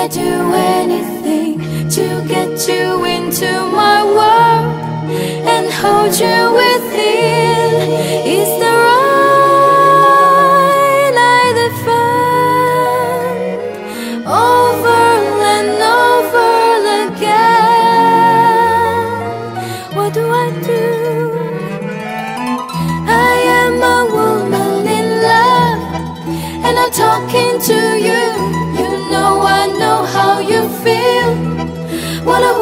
I do anything to get you into my world and hold you within? Is the right I defend over and over again? What do I do? I am a woman in love, and I'm talking to. What a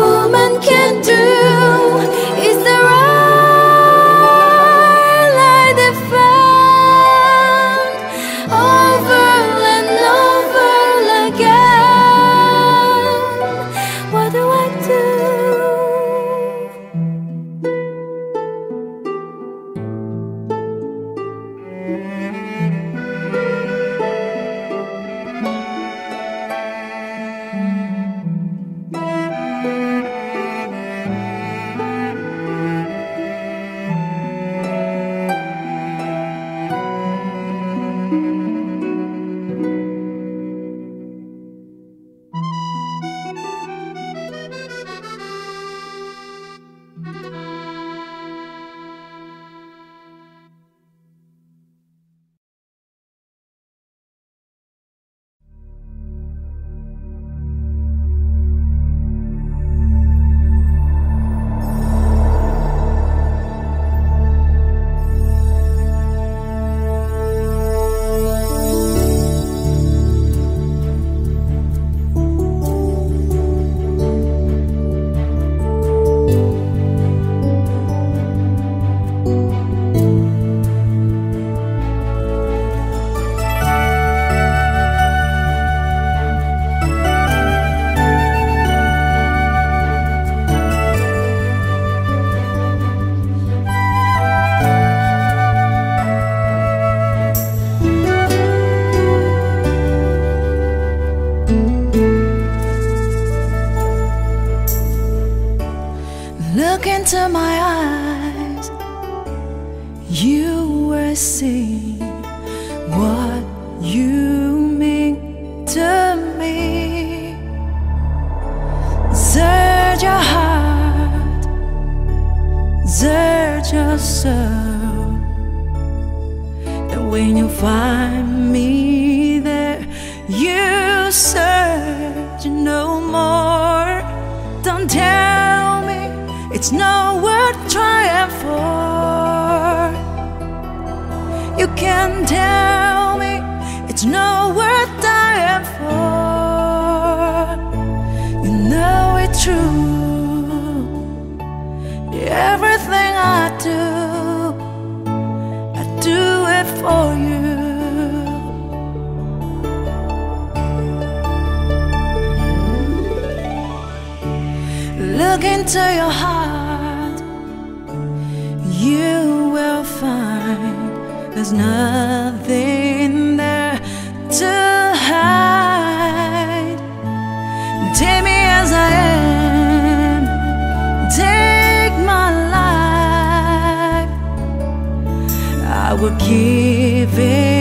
I will give it.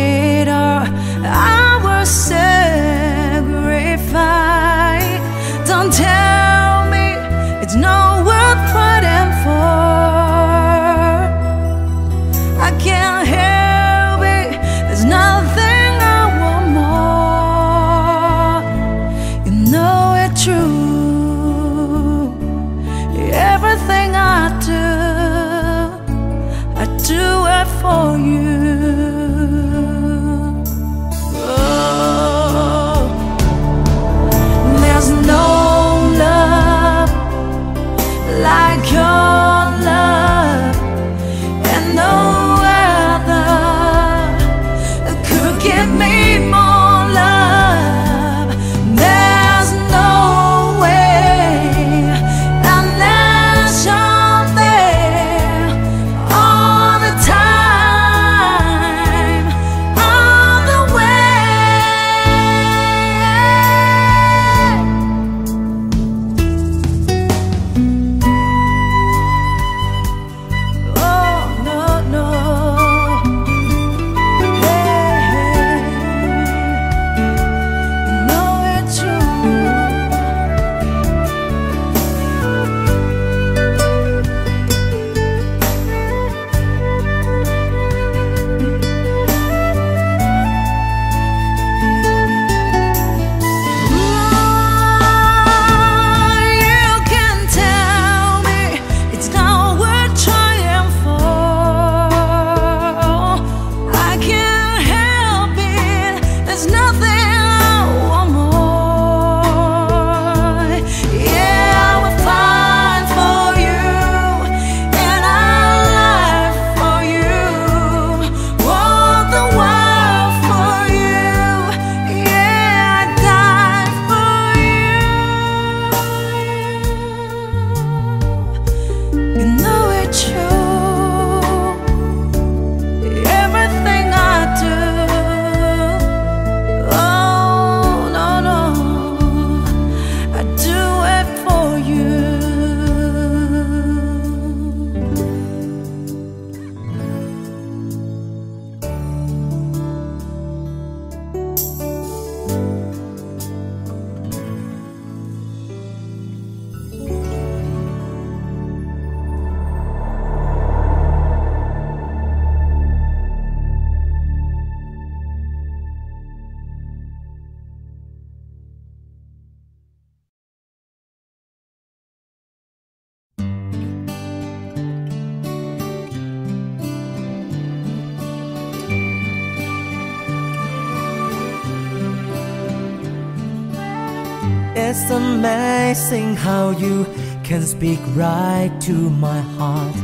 how you can speak right to my heart.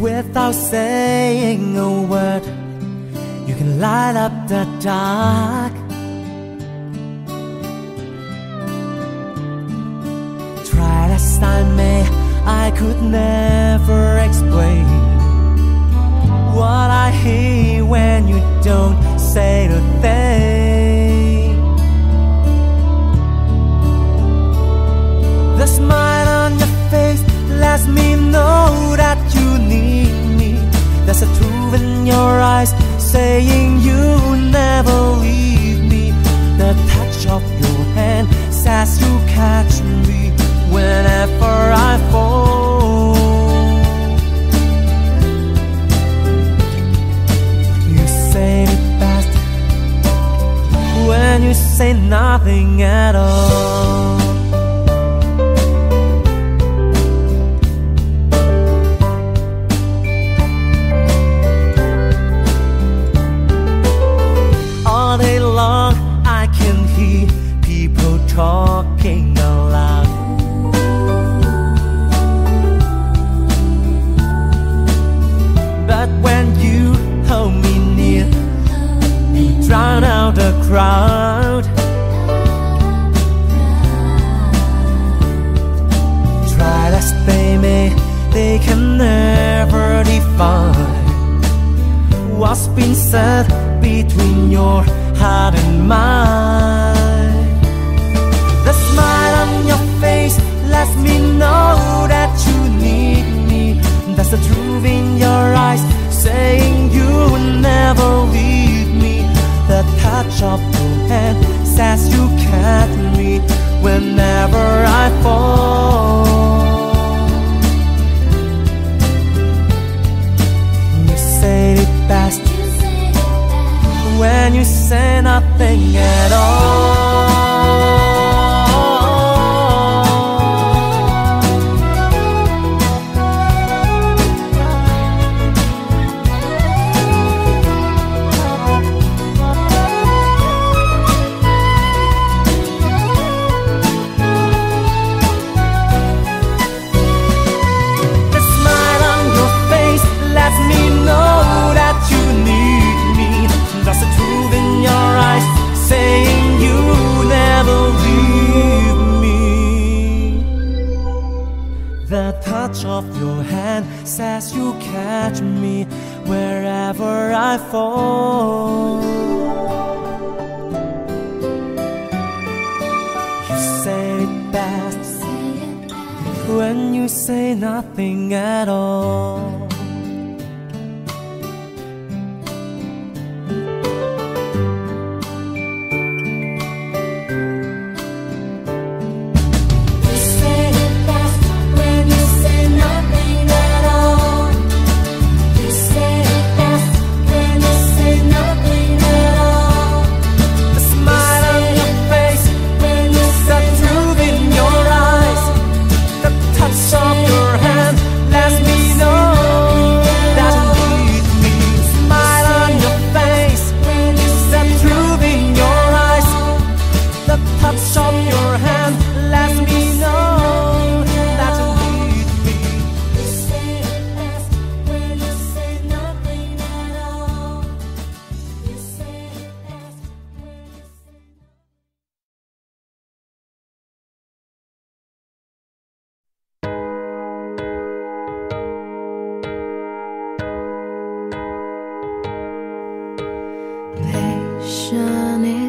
Without saying a word, you can light up the dark. Try as I may, I could never explain what I hear when you don't say the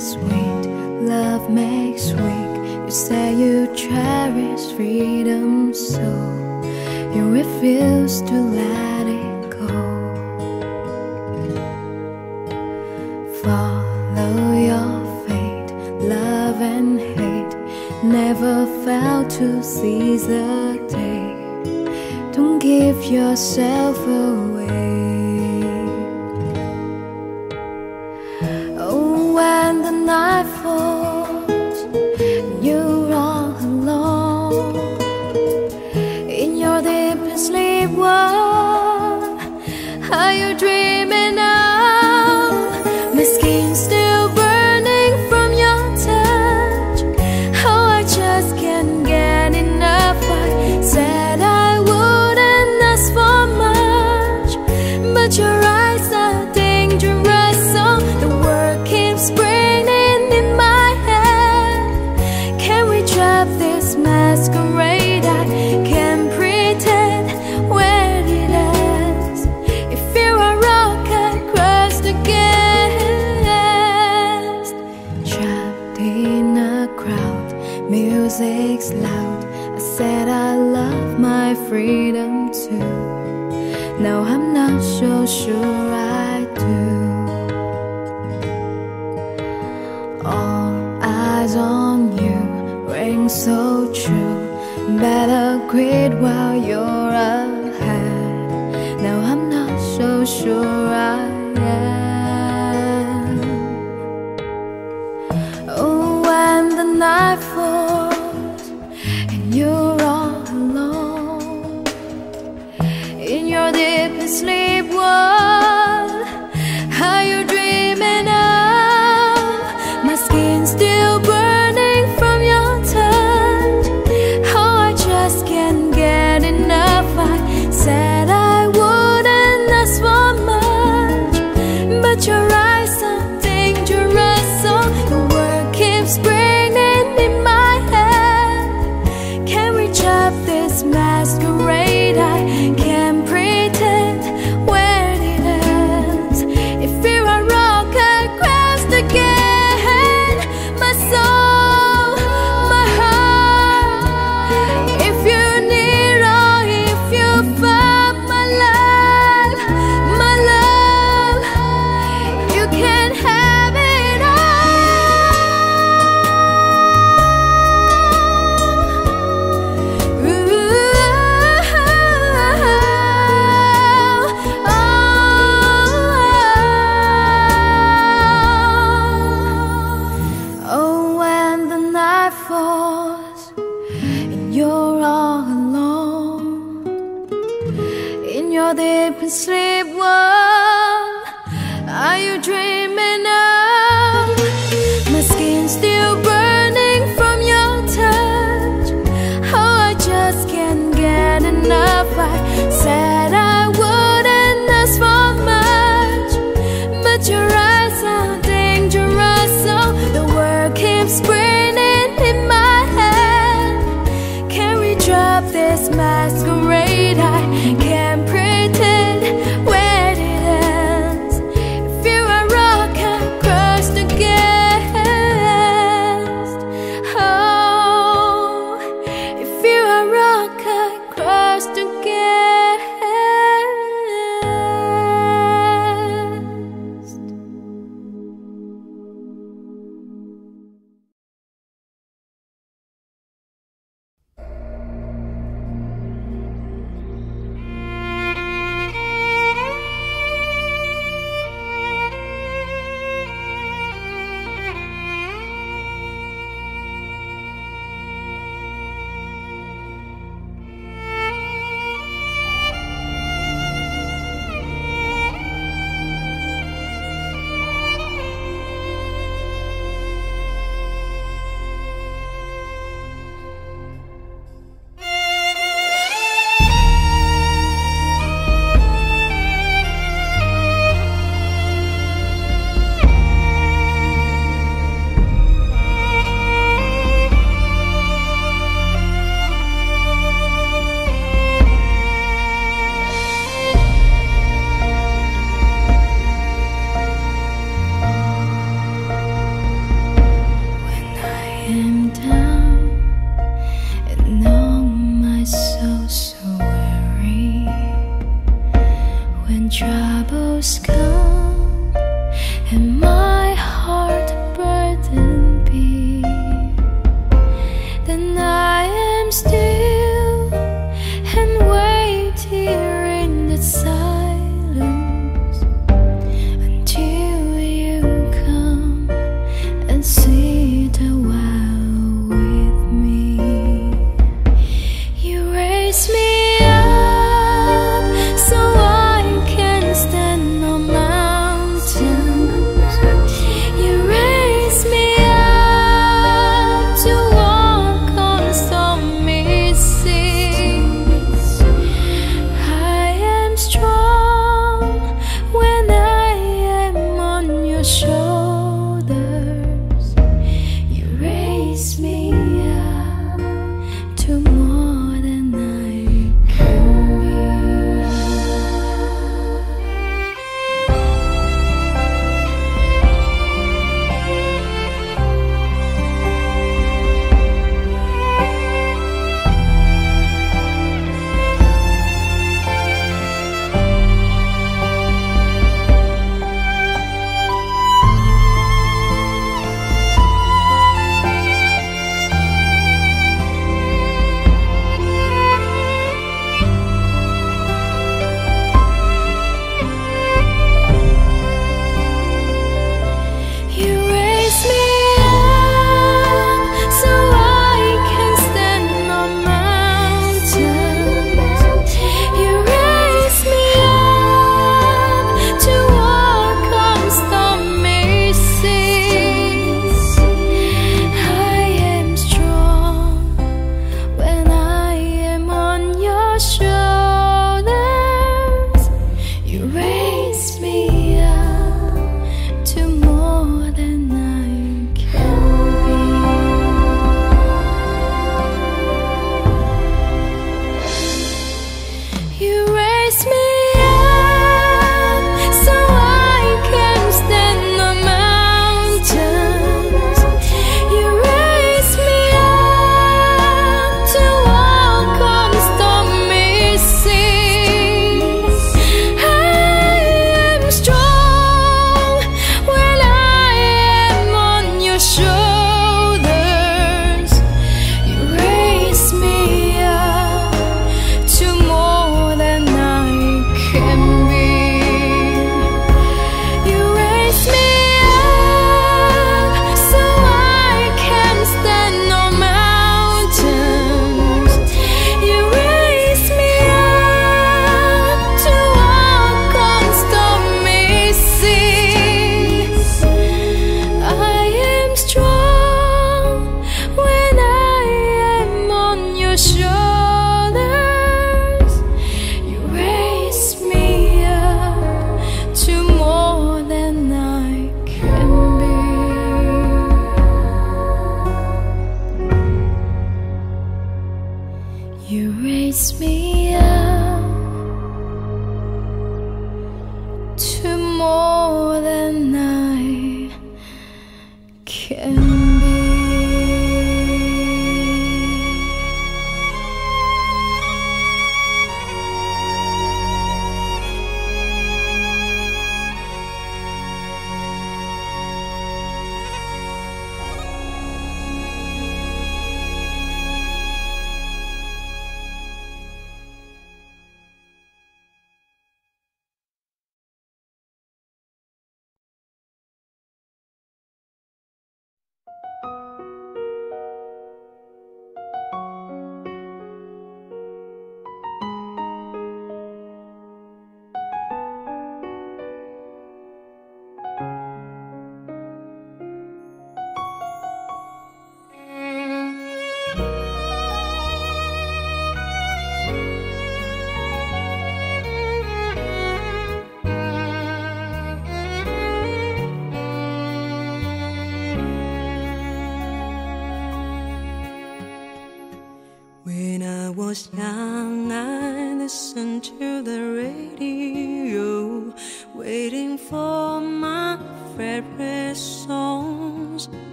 sweet, love makes weak. You say you cherish freedom, so you refuse to let it go. Follow your fate, love and hate. Never fail to seize the day. Don't give yourself away.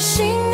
Every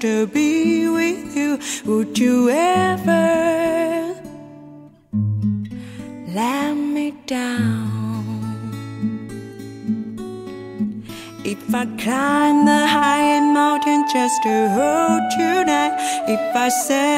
to be with you. Would you ever let me down? If I climb the highest mountain just to hold you tonight, if I say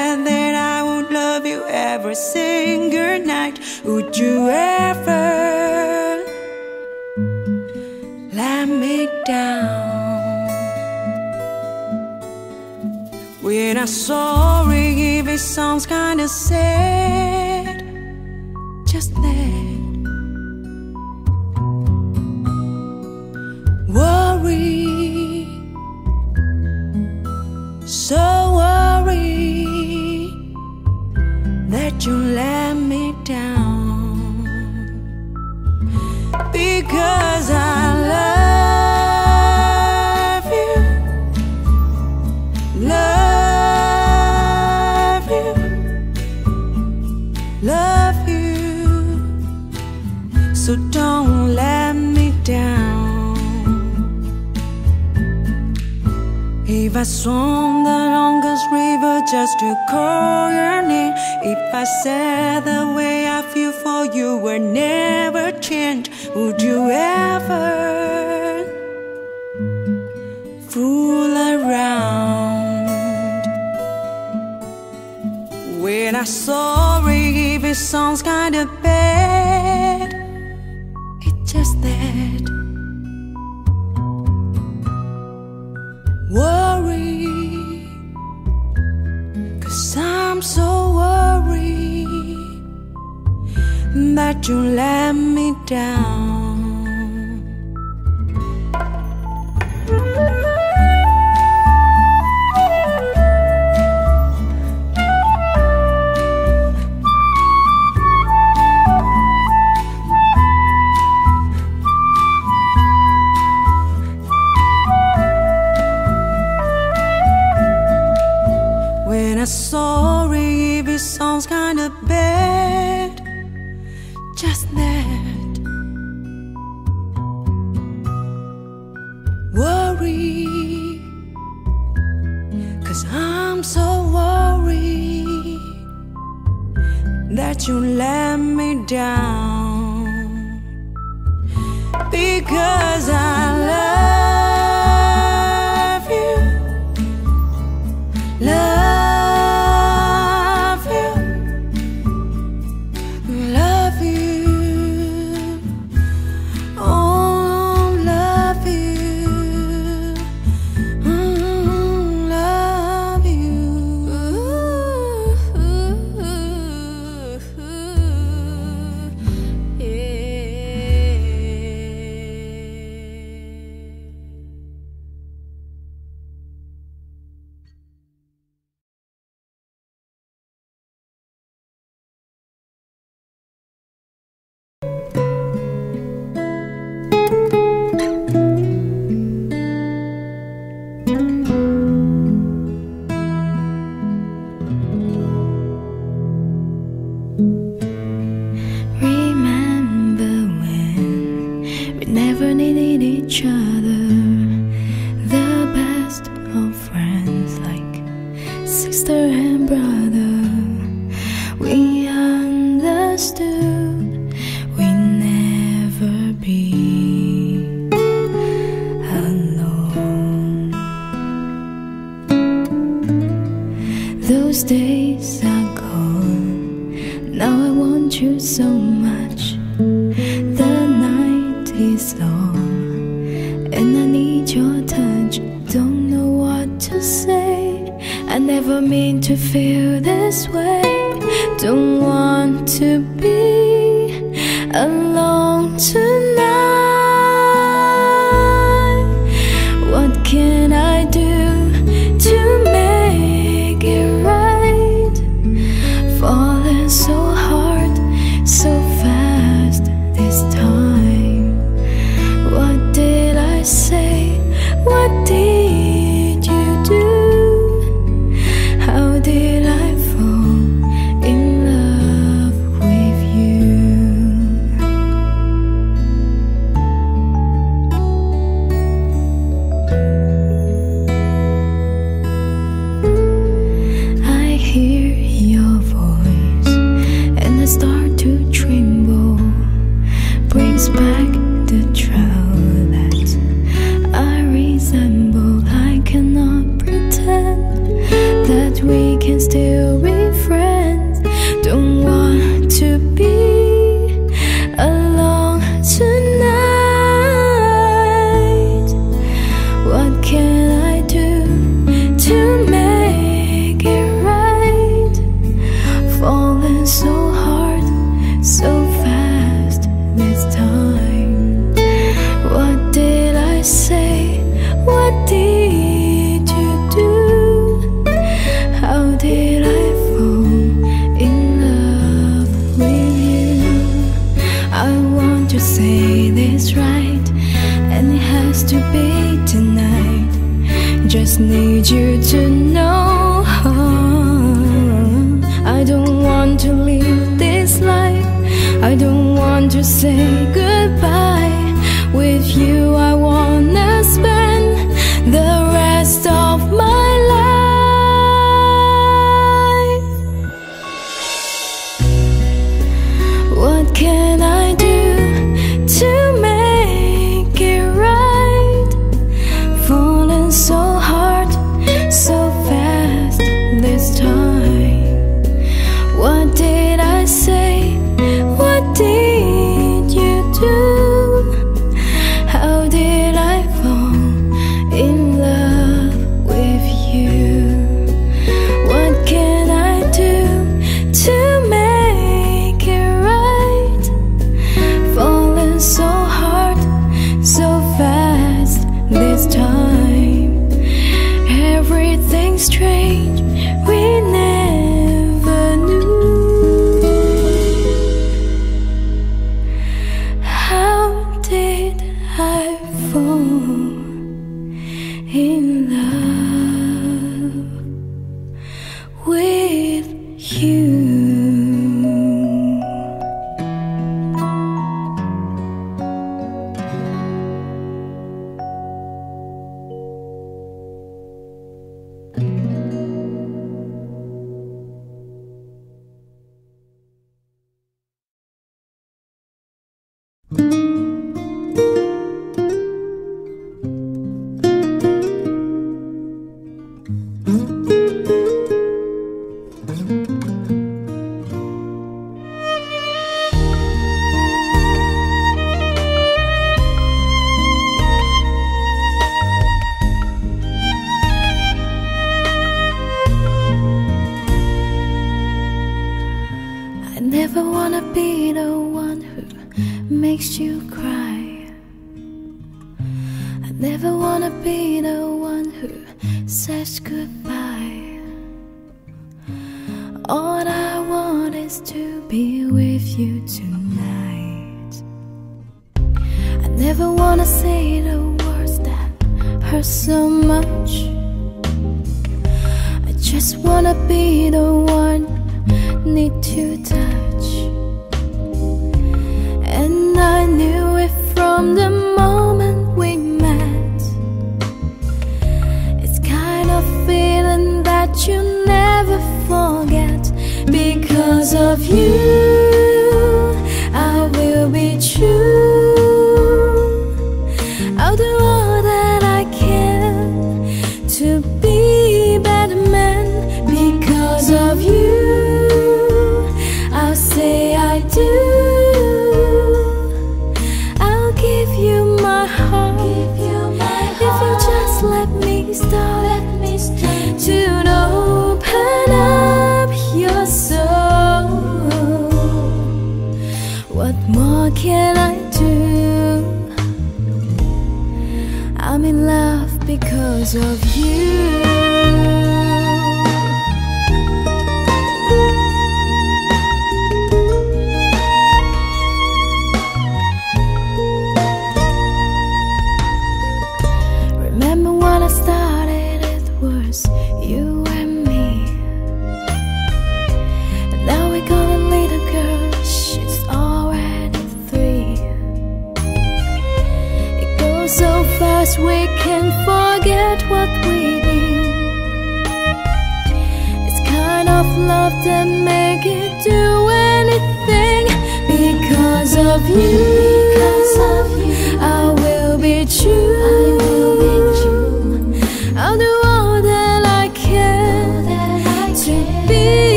you.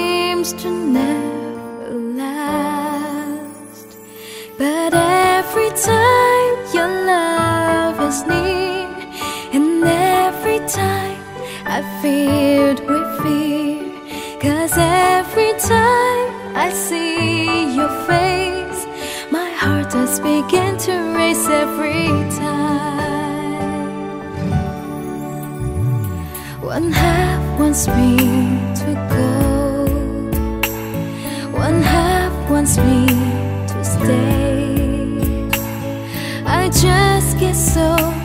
seems to never last. But every time your love is near, and every time I filled with fear, cause every time I see your face, my heart does begin to race every time. One half wants me to go. wants me to stay. I just get so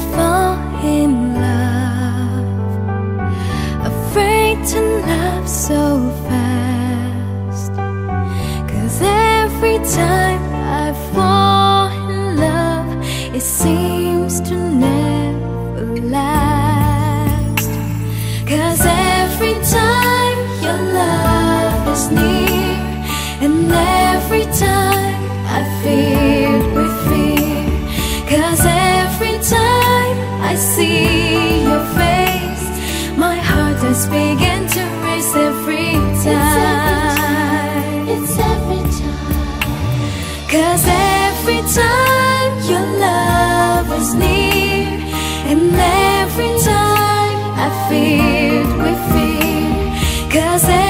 scared feel with. Cause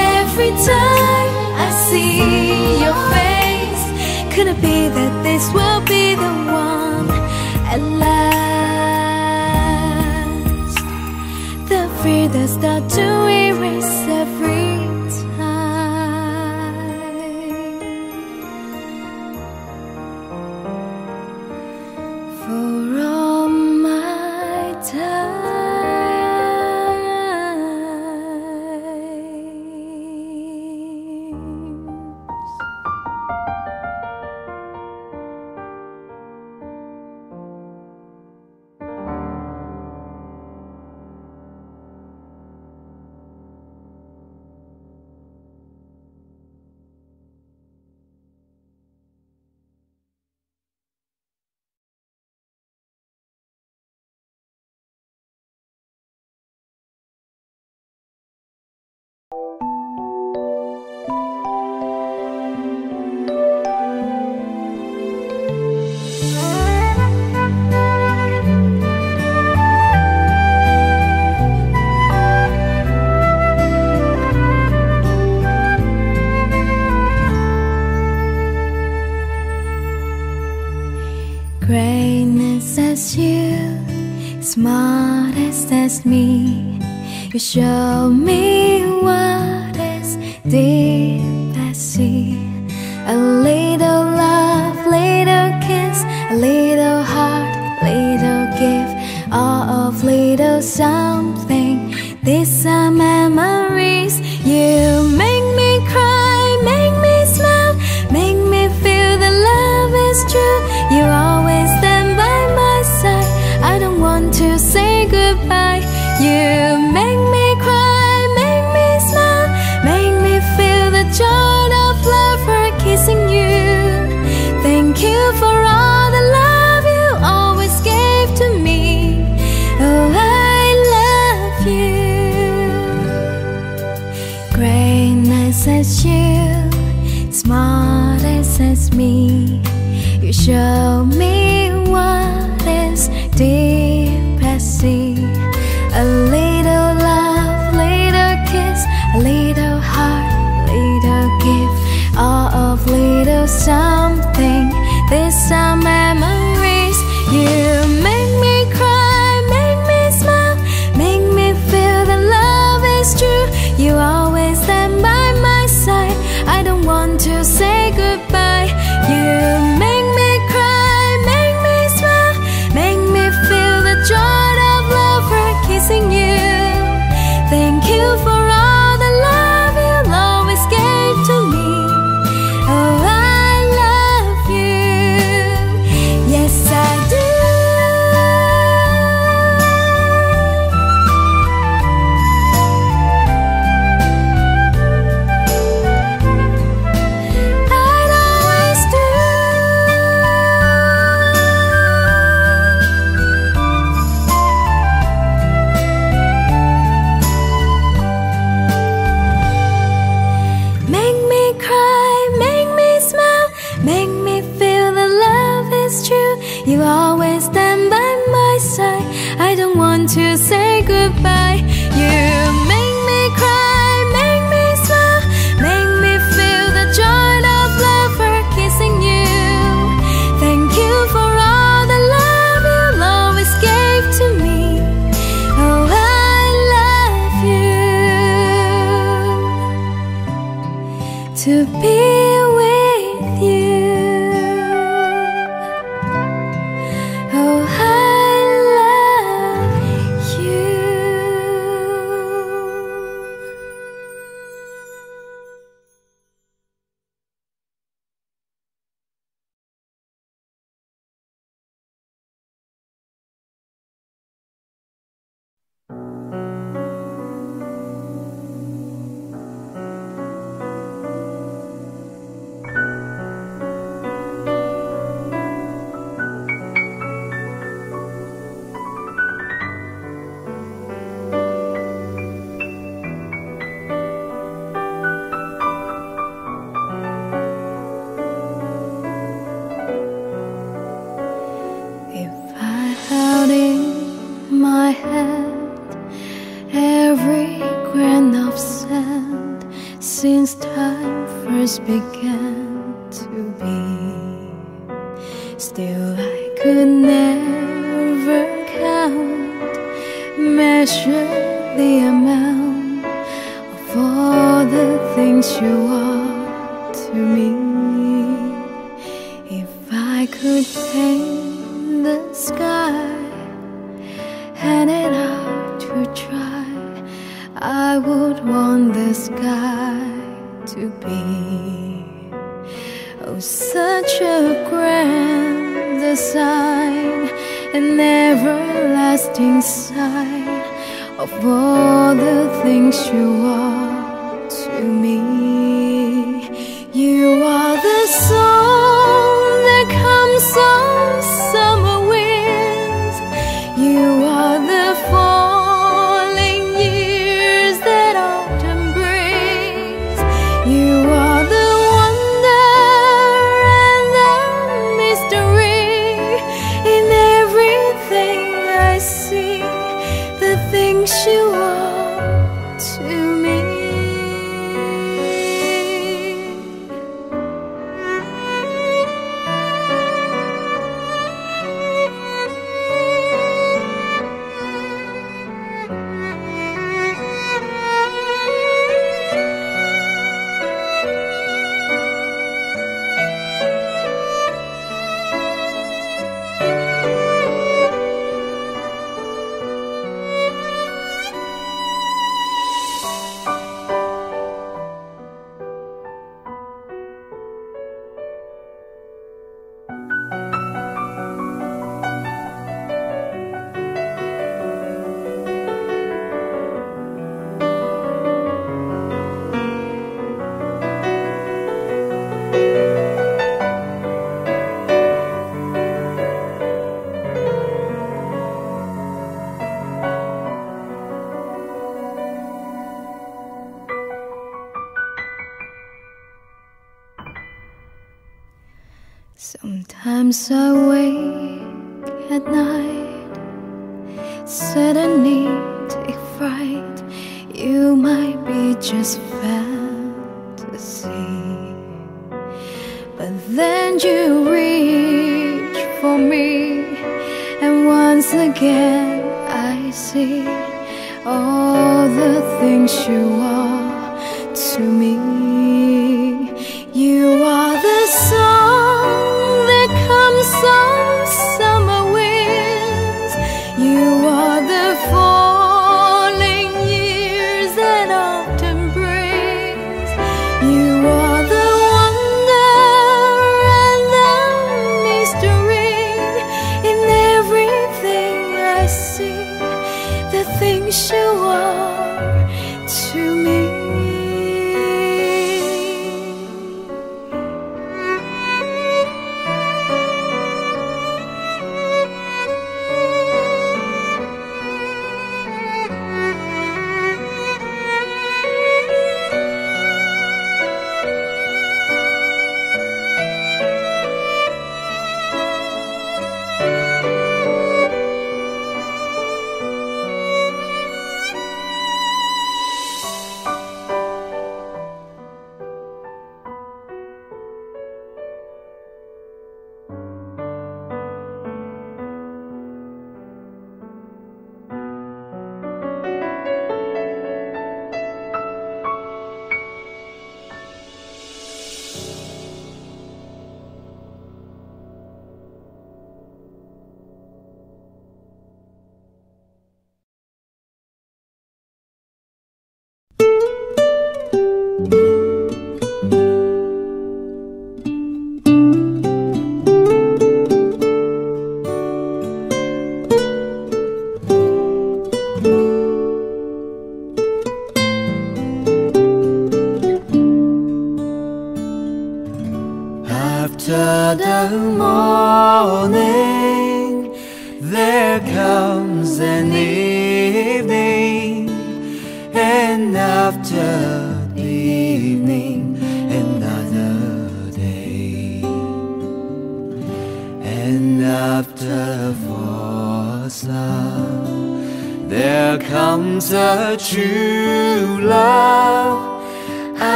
You show me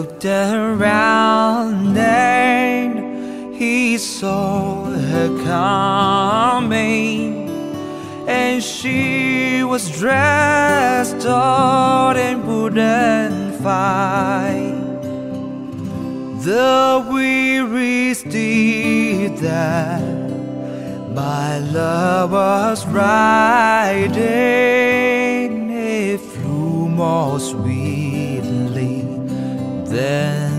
looked around and he saw her coming. And she was dressed all in wooden fine. The weary steed that my love was riding it flew more sweet. Then.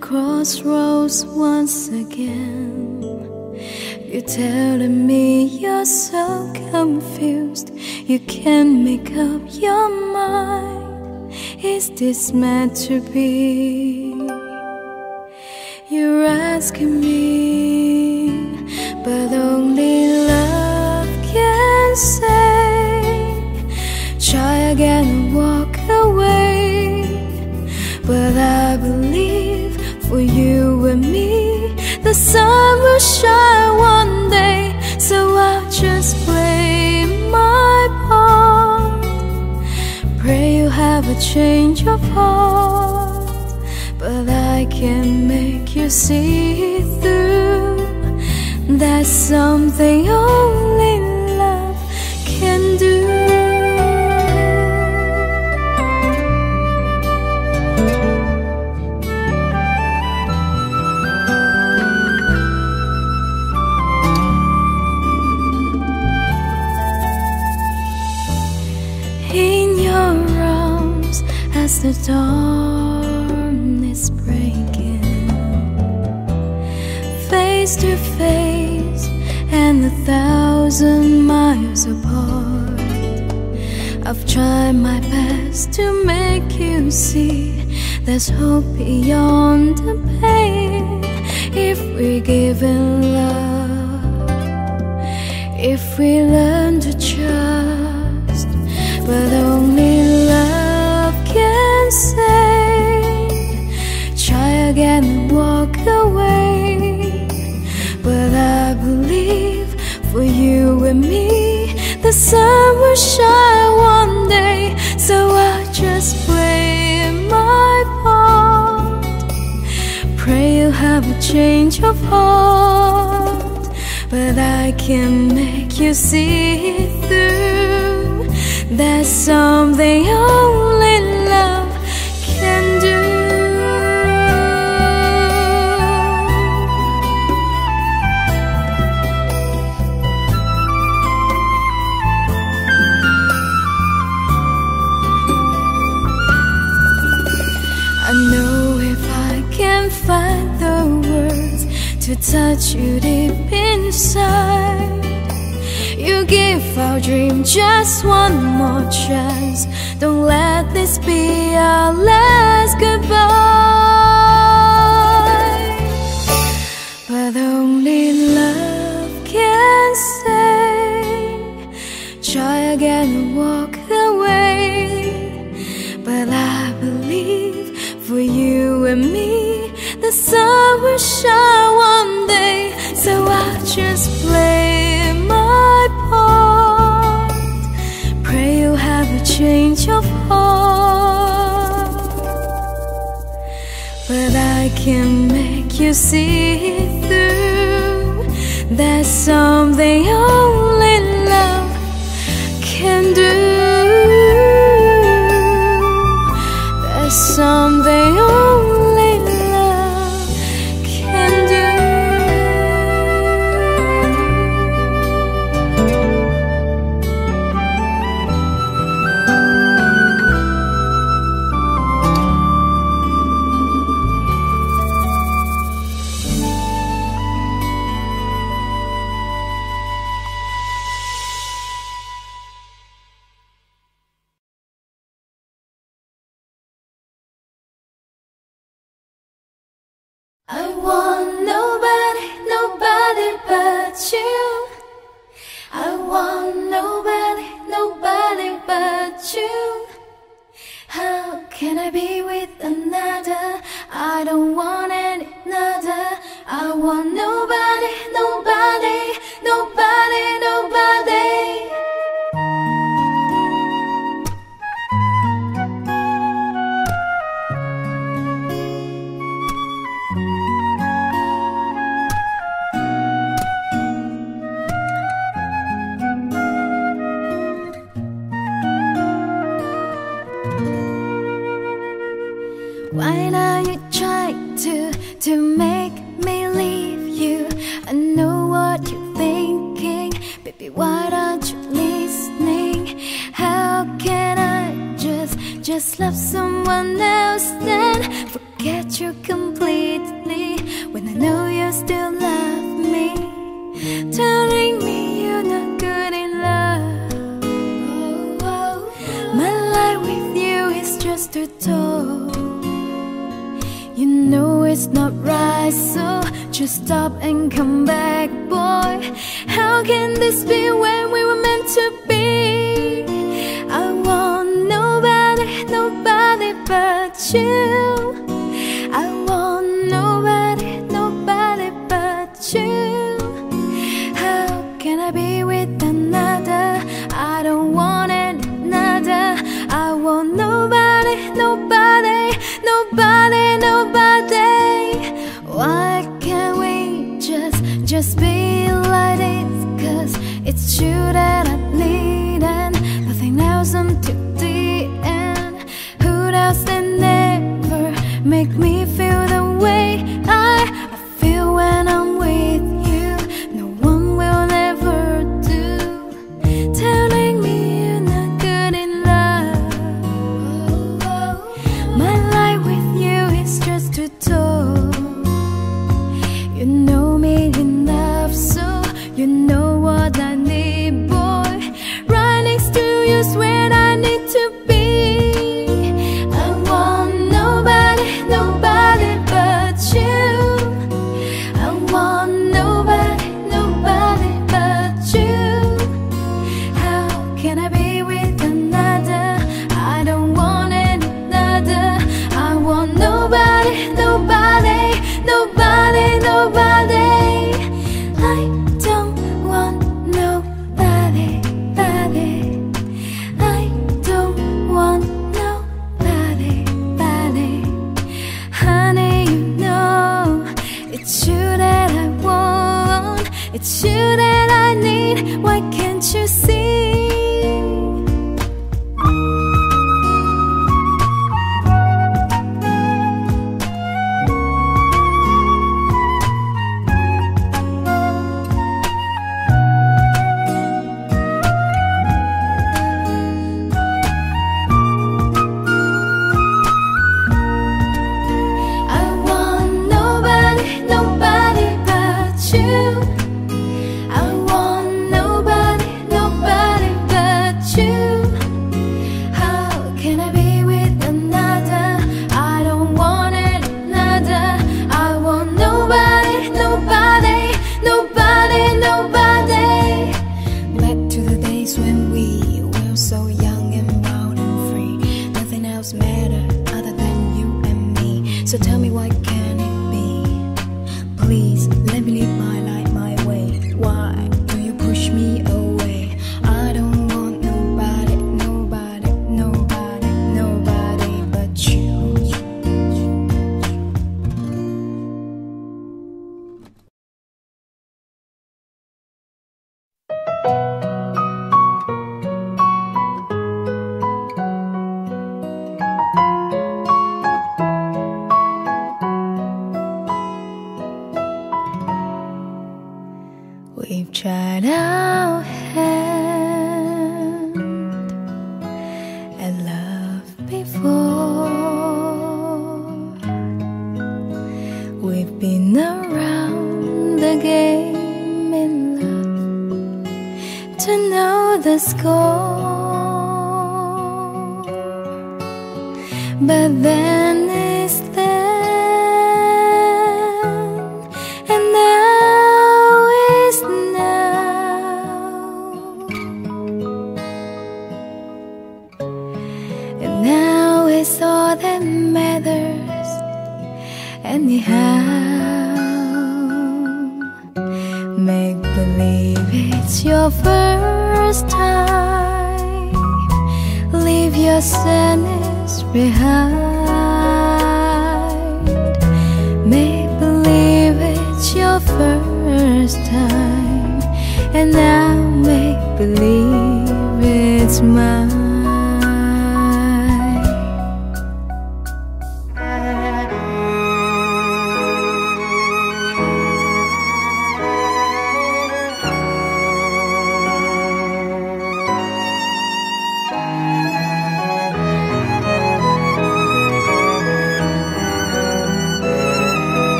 Crossroads once again. You're telling me you're so confused, you can't make up your mind. Is this meant to be? You're asking me, but only love can say. Try again for you and me, the sun will shine one day. So I'll just play my part. Pray you have a change of heart. But I can make you see through. That's something only the dawn is breaking, face to face and a thousand miles apart. I've tried my best to make you see there's hope beyond the pain if we give in love, if we learn to trust, but only again and walk away, but I believe for you and me, the sun will shine one day. So I just play my part. Pray you have a change of heart, but I can make you see through. That's something only touch you deep inside. You give our dream just one more chance. Don't let this be our last goodbye. See through. That's something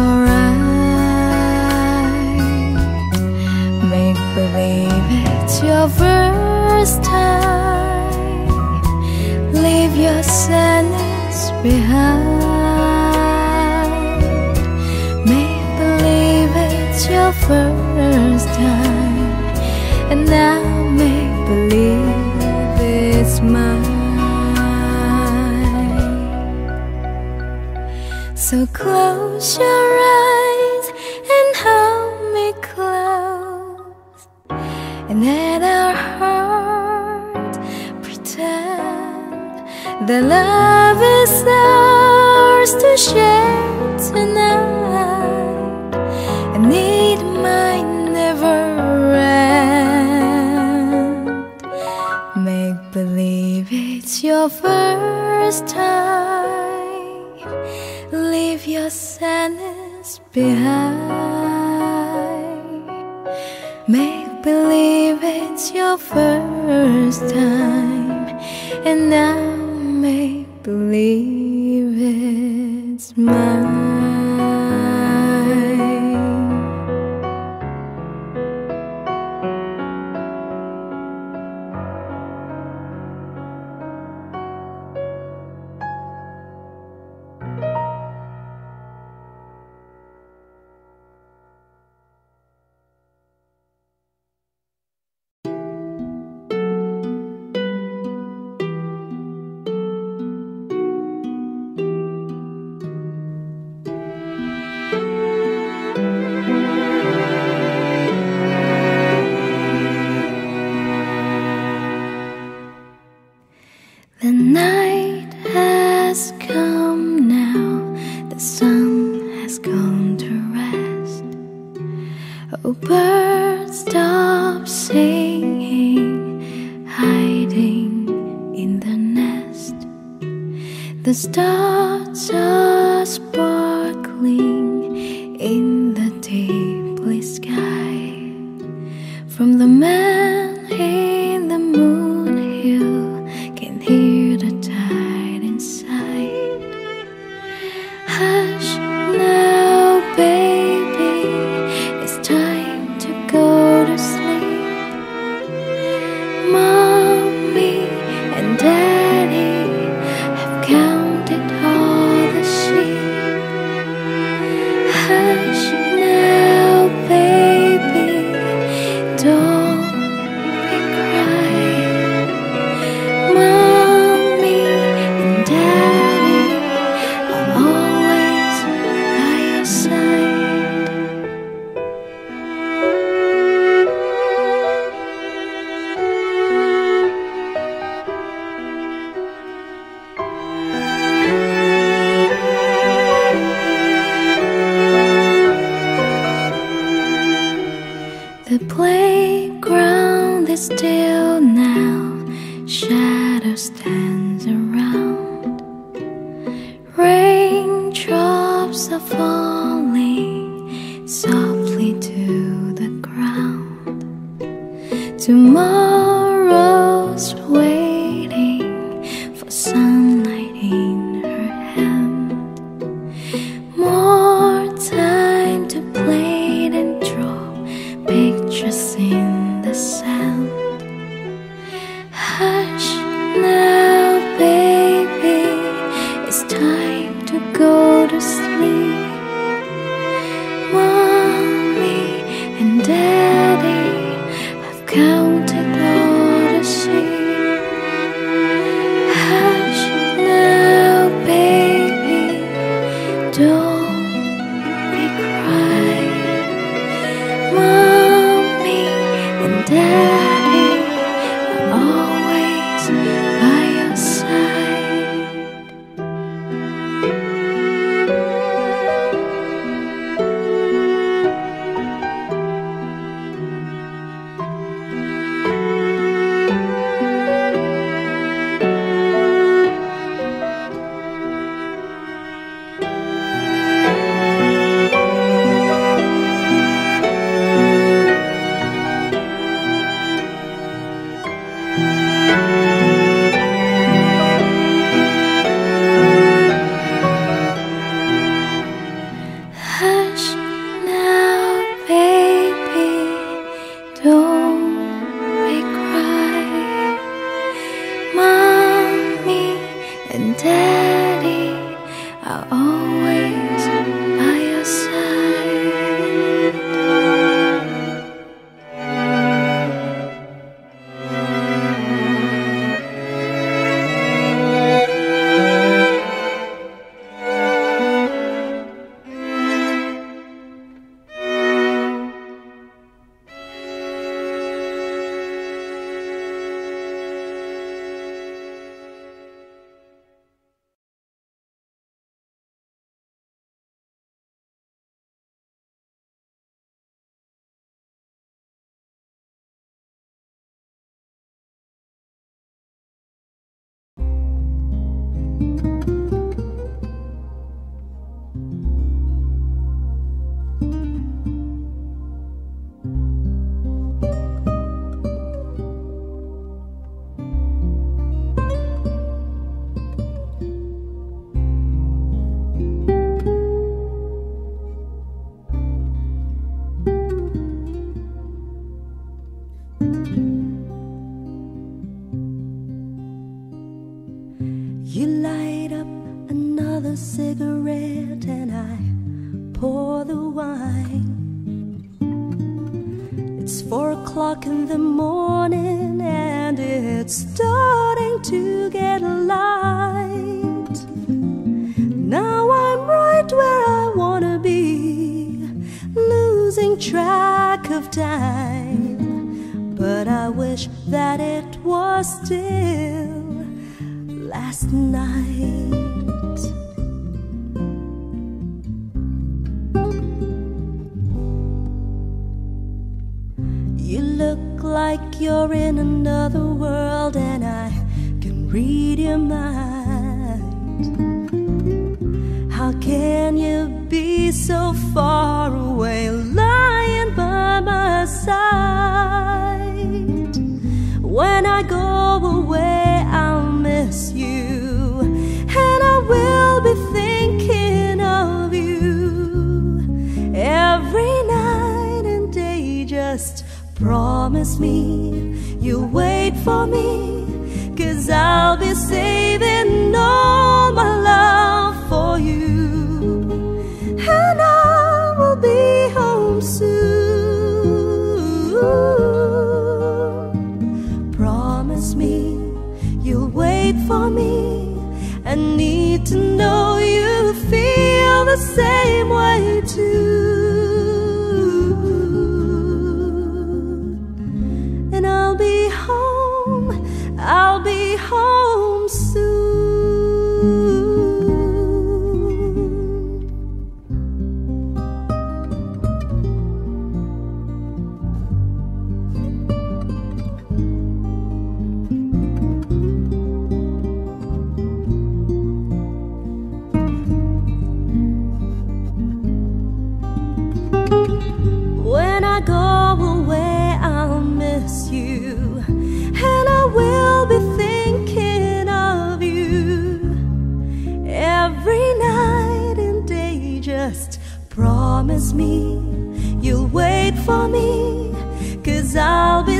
alright Make believe it's your first time. Leave your sadness behind. Make believe it's your first time. And now So close your eyes and hold me close. And let our heart pretend The love is ours to share tonight. I need mine never end. Make believe it's your first time. behind. Make believe it's your first time, and now make believe it's mine. promise me you'll wait for me, cause I'll be saving all my love for you, and I will be home soon. Promise me you'll wait for me. I need to know you feel the same way. me. You'll wait for me, cause I'll be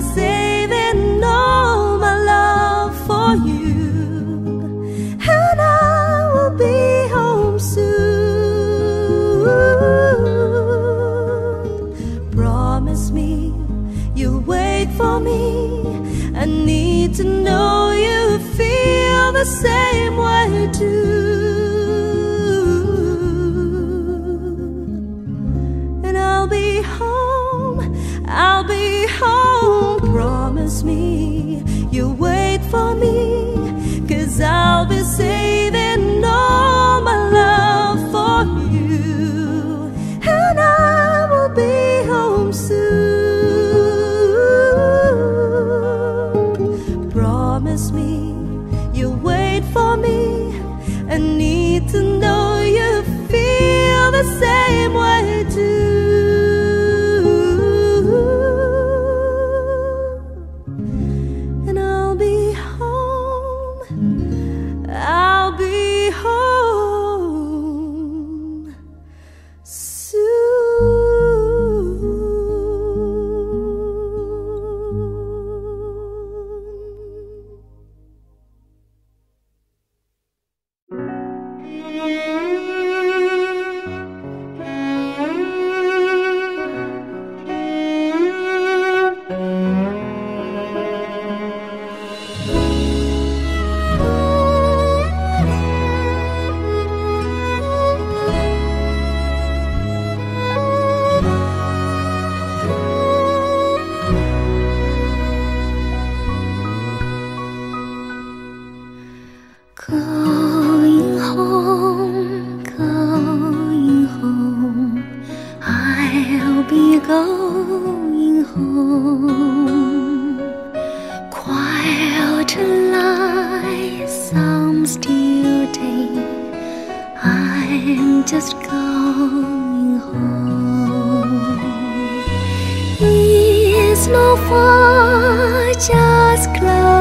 just going home. He is no far, just close.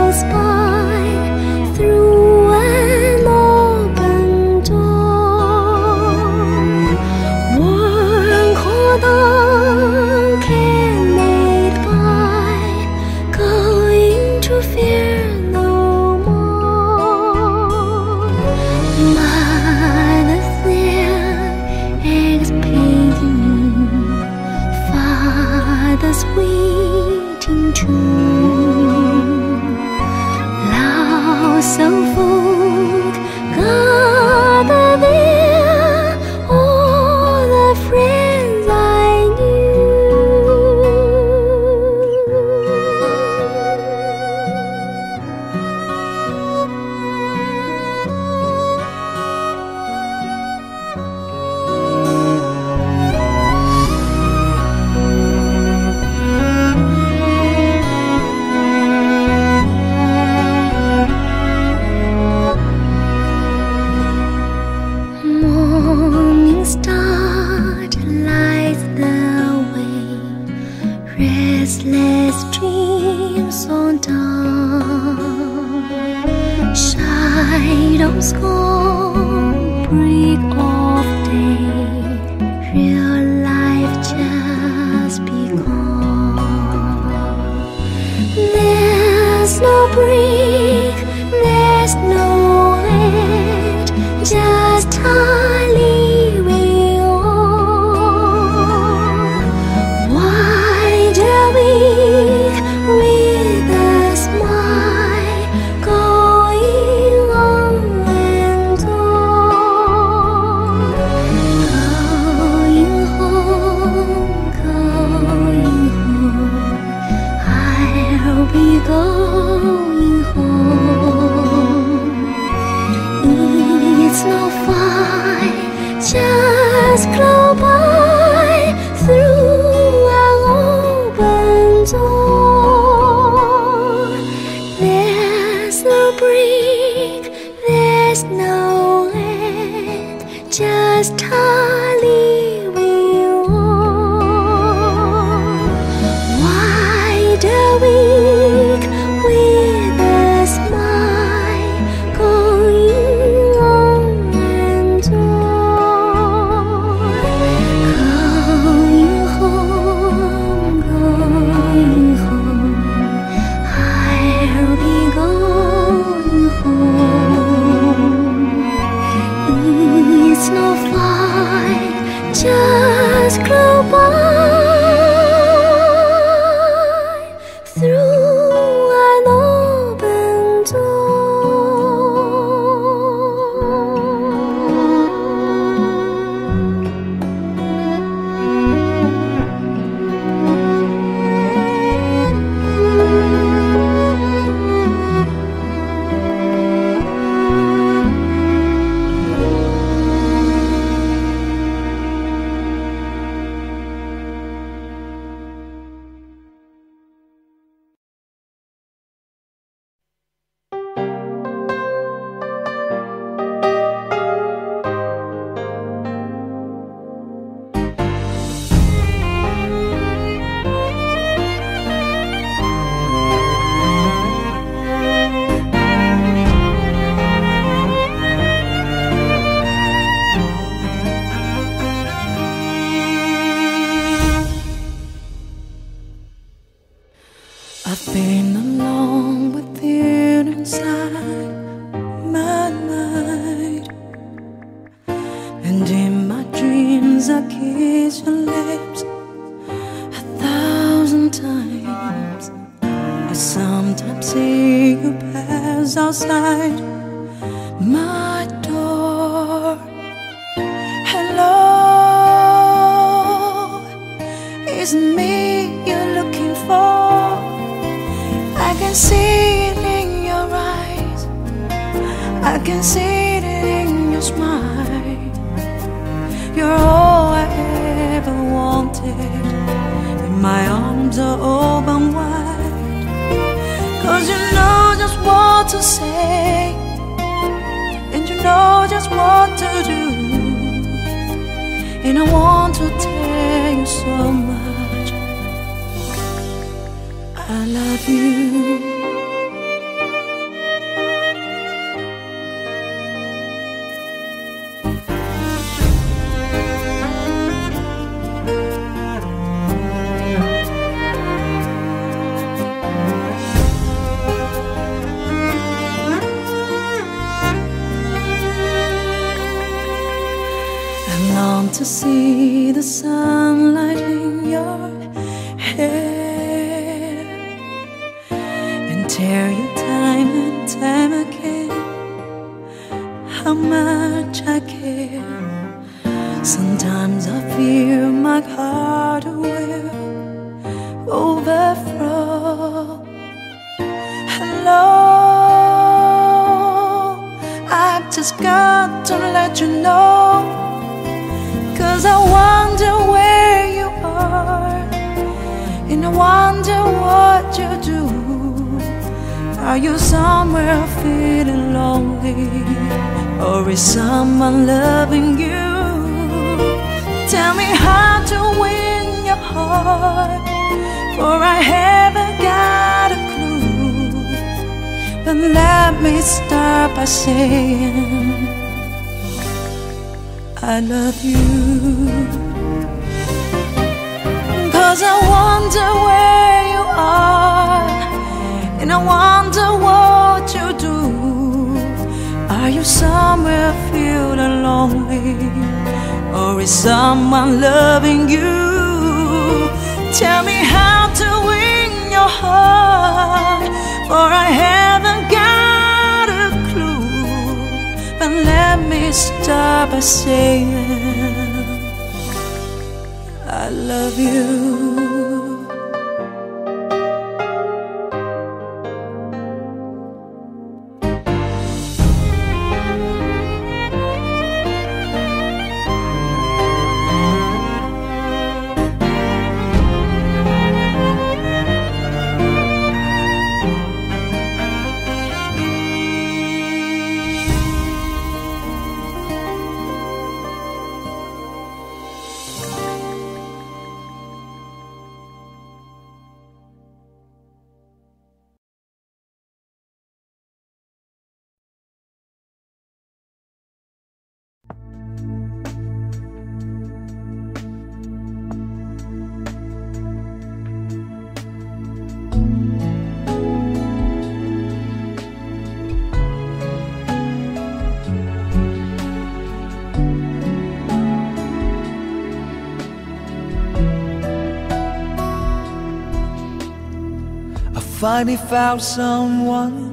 finally found someone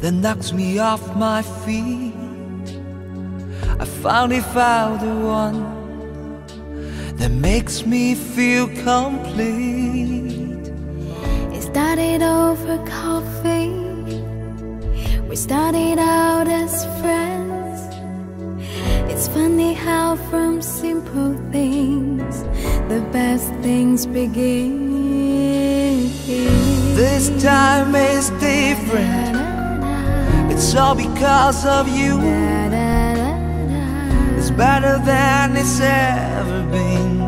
that knocks me off my feet. I finally found the one that makes me feel complete. It started over coffee. We started out as friends. It's funny how from simple things the best things begin. This time is different. It's all because of you. It's better than it's ever been.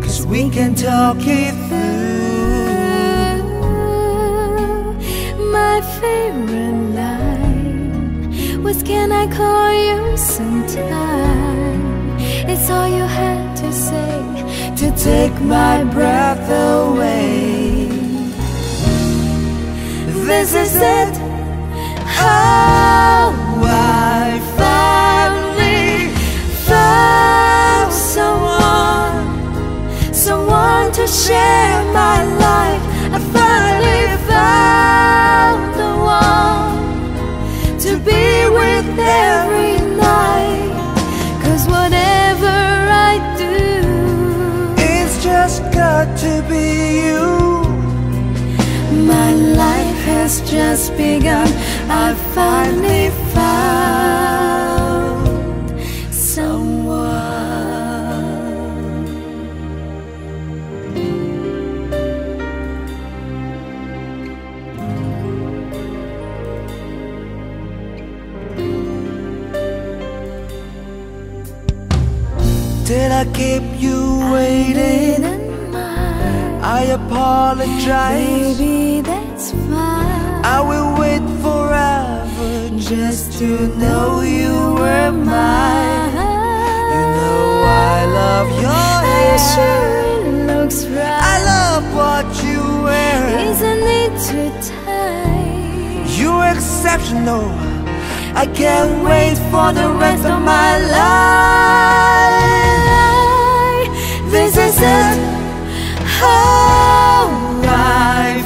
Cause we can talk it through. My favorite line was Can I call you sometime? It's all you had to say to take my breath away this is it. How I finally found someone, someone to share my life. I finally found the one to be with every has just begun. I finally found someone. Did I keep you waiting? I apologize. Baby. I will wait forever just to know you were mine. You know I love your hair I'm sure looks right. I love what you wear. Isn't it too tight? You're exceptional. I can't wait for the rest of my life. This is it. How I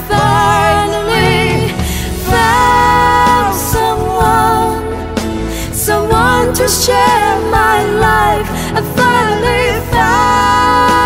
to share my life. I finally found.